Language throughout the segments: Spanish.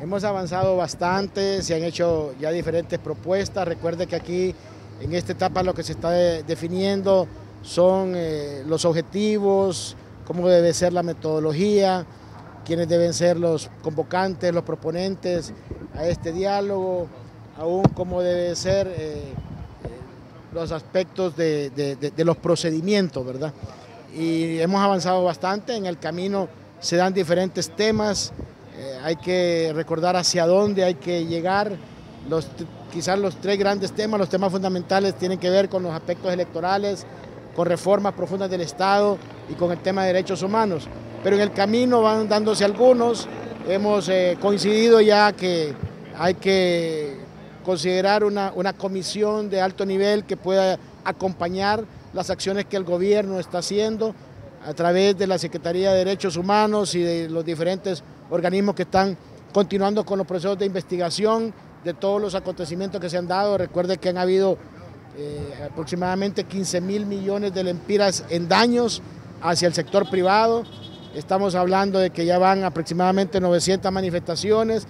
Hemos avanzado bastante, se han hecho ya diferentes propuestas. Recuerde que aquí en esta etapa lo que se está definiendo son eh, los objetivos, cómo debe ser la metodología, quiénes deben ser los convocantes, los proponentes a este diálogo, aún cómo deben ser eh, eh, los aspectos de, los procedimientos, ¿verdad? Y hemos avanzado bastante, en el camino se dan diferentes temas, hay que recordar hacia dónde hay que llegar, los quizás los tres grandes temas, los temas fundamentales tienen que ver con los aspectos electorales, con reformas profundas del Estado y con el tema de derechos humanos. Pero en el camino van dándose algunos, hemos eh, coincidido ya que hay que considerar una, una comisión de alto nivel que pueda acompañar las acciones que el gobierno está haciendo a través de la Secretaría de Derechos Humanos y de los diferentes organismos que están continuando con los procesos de investigación de todos los acontecimientos que se han dado. Recuerde que han habido eh, aproximadamente 15 mil millones de lempiras en daños hacia el sector privado. Estamos hablando de que ya van aproximadamente 900 manifestaciones,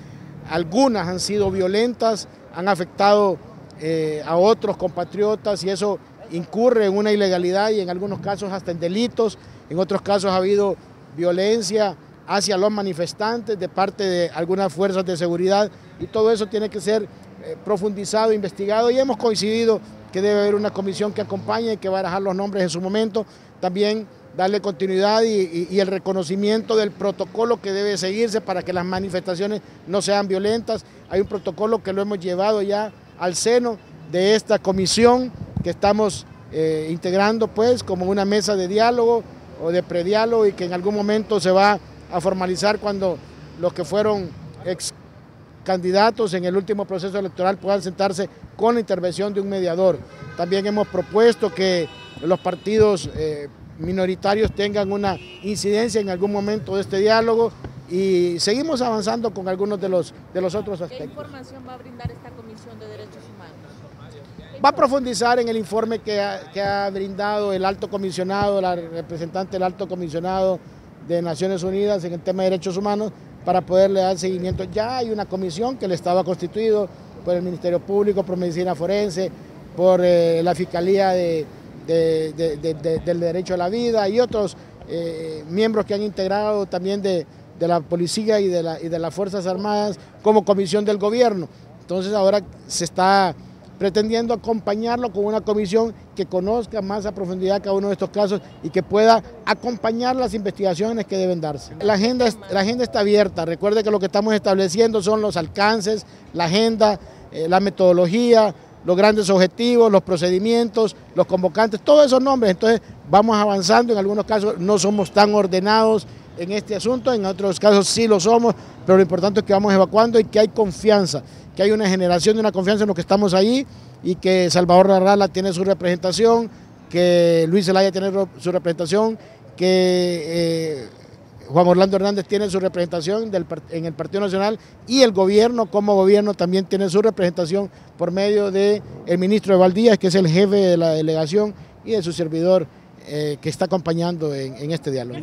algunas han sido violentas, han afectado eh, a otros compatriotas y eso incurre en una ilegalidad y en algunos casos hasta en delitos, en otros casos ha habido violencia hacia los manifestantes de parte de algunas fuerzas de seguridad y todo eso tiene que ser eh, profundizado, investigado y hemos coincidido que debe haber una comisión que acompañe y que va a dejar los nombres en su momento, también darle continuidad y, el reconocimiento del protocolo que debe seguirse para que las manifestaciones no sean violentas. Hay un protocolo que lo hemos llevado ya al seno de esta comisión que estamos eh, integrando pues como una mesa de diálogo o de prediálogo y que en algún momento se va a formalizar cuando los que fueron ex candidatos en el último proceso electoral puedan sentarse con la intervención de un mediador. También hemos propuesto que los partidos eh, minoritarios tengan una incidencia en algún momento de este diálogo y seguimos avanzando con algunos de los, de los otros aspectos. ¿Qué información va a brindar esta Comisión de Derechos Humanos? Va a profundizar en el informe que ha, que ha brindado el alto comisionado, la representante del alto comisionado de Naciones Unidas en el tema de derechos humanos, para poderle dar seguimiento. Ya hay una comisión que le estaba constituido por el Ministerio Público, por Medicina Forense, por eh, la Fiscalía de, del Derecho a la Vida y otros eh, miembros que han integrado también de, la Policía y de, la, y de las Fuerzas Armadas como comisión del gobierno. Entonces ahora se está pretendiendo acompañarlo con una comisión que conozca más a profundidad cada uno de estos casos y que pueda acompañar las investigaciones que deben darse. La agenda, la agenda está abierta, recuerde que lo que estamos estableciendo son los alcances, la agenda, eh, la metodología, los grandes objetivos, los procedimientos, los convocantes, todos esos nombres. Entonces vamos avanzando, en algunos casos no somos tan ordenados en este asunto, en otros casos sí lo somos, pero lo importante es que vamos evacuando y que hay confianza que hay una generación de una confianza en los que estamos ahí y que Salvador Larrala tiene su representación, que Luis Zelaya tiene su representación, que eh, Juan Orlando Hernández tiene su representación en el Partido Nacional y el gobierno como gobierno también tiene su representación por medio del ministro de Valdías, que es el jefe de la delegación y de su servidor eh, que está acompañando en este diálogo.